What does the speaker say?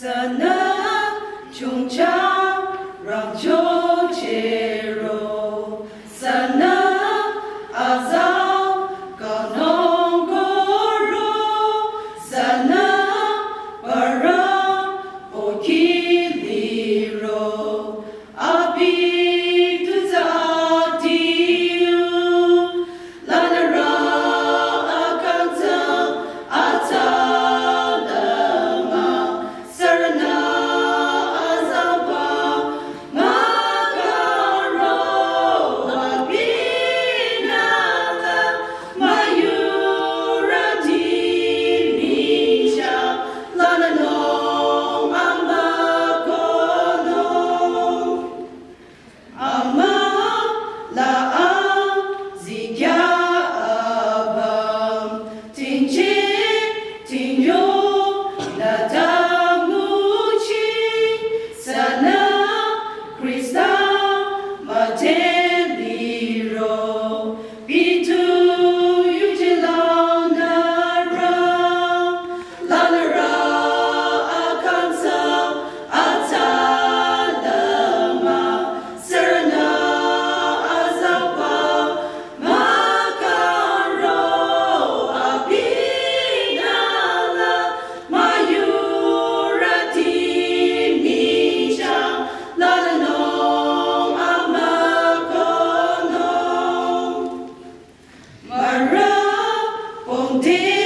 sana, chung cha. on the